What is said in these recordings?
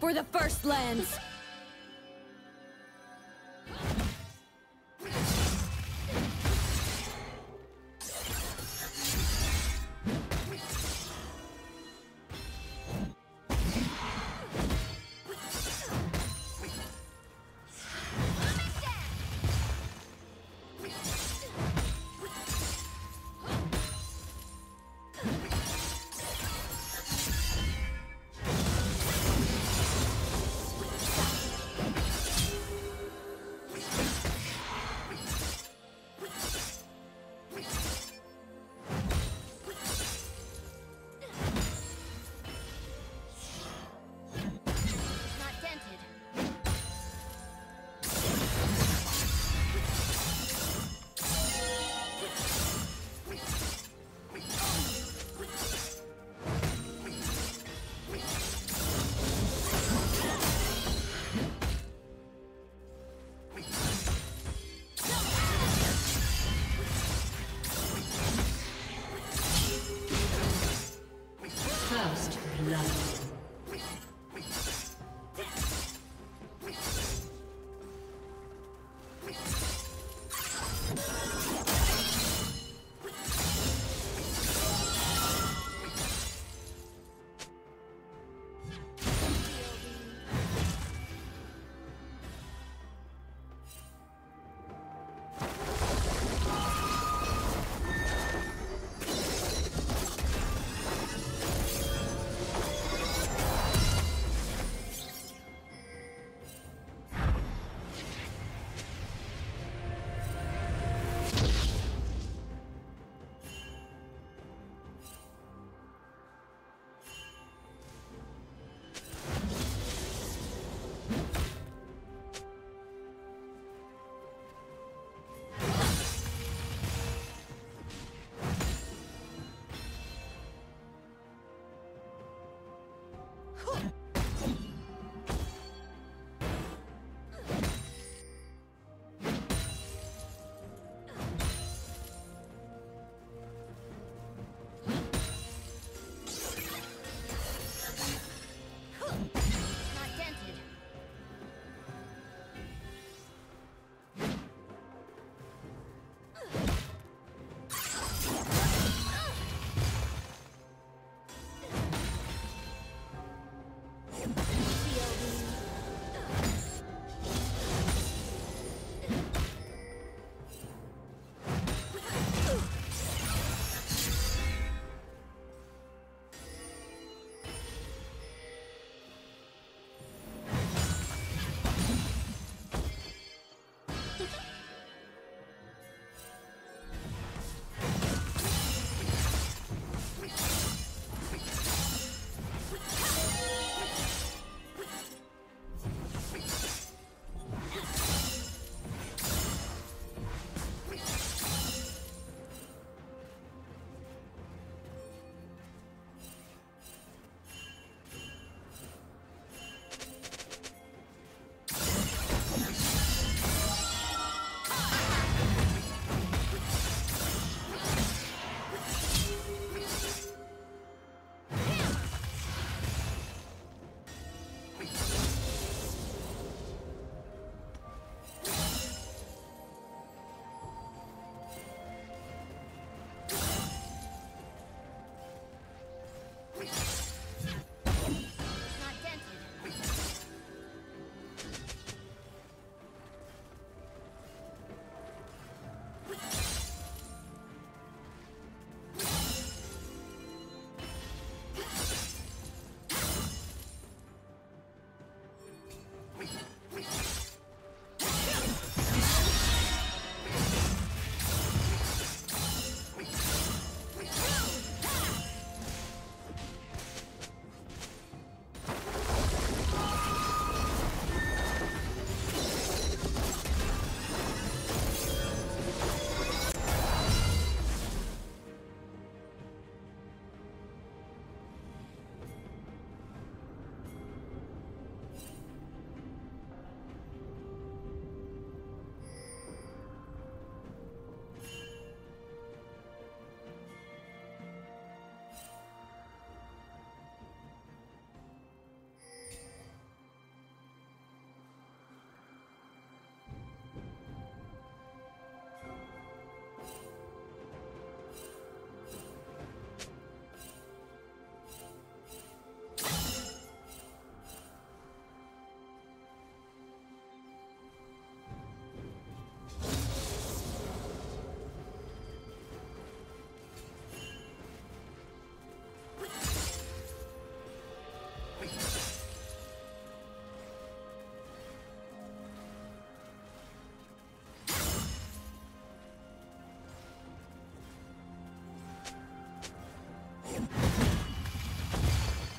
for the First Lands!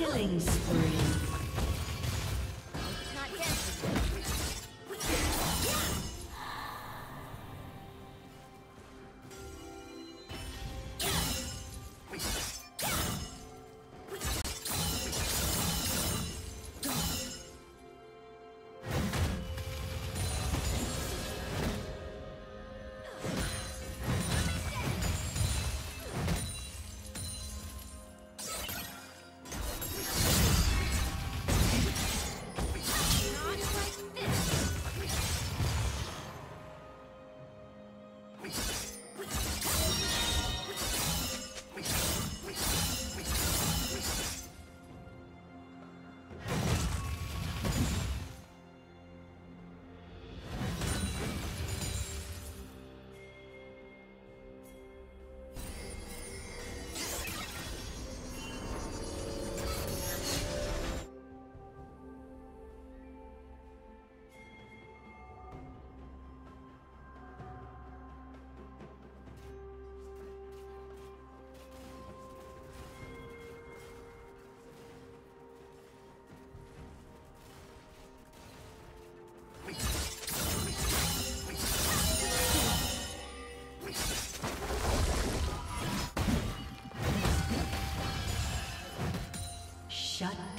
Killing spree.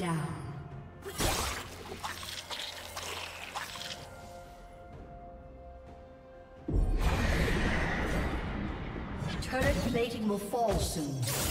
Down. Turret plating will fall soon.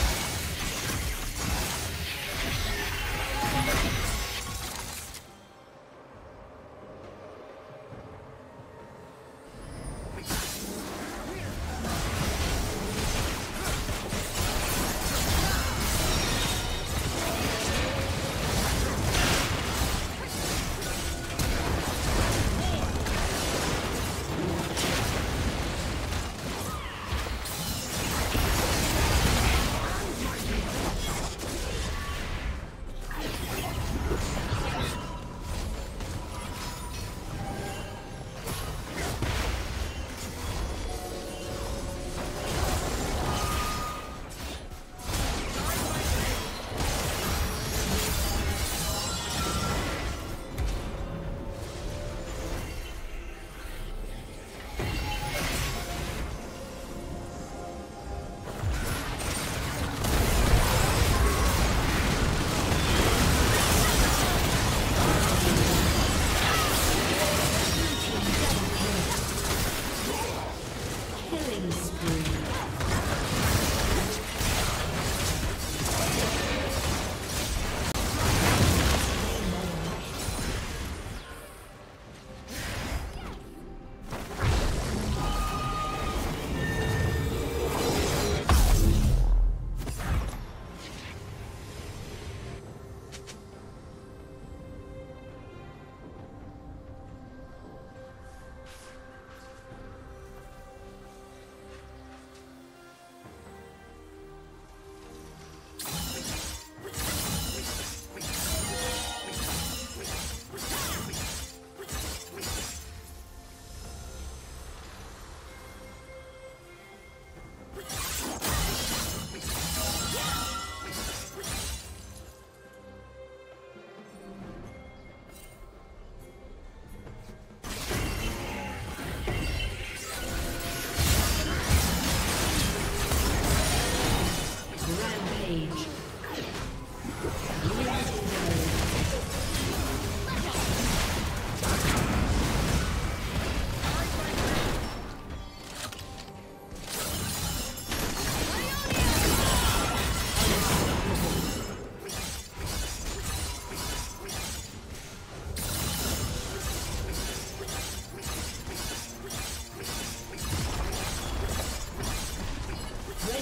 Killing spree.